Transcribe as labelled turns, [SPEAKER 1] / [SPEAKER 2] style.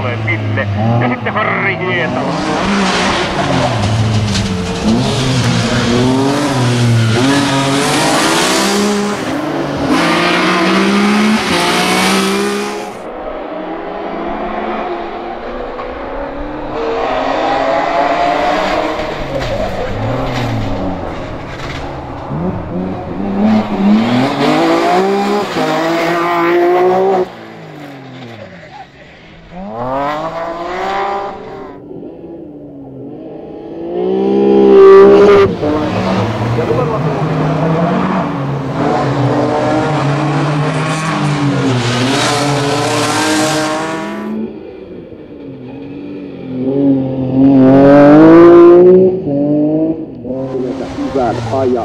[SPEAKER 1] tulee sinne. Ja sitten Harri Hietala. 哎呀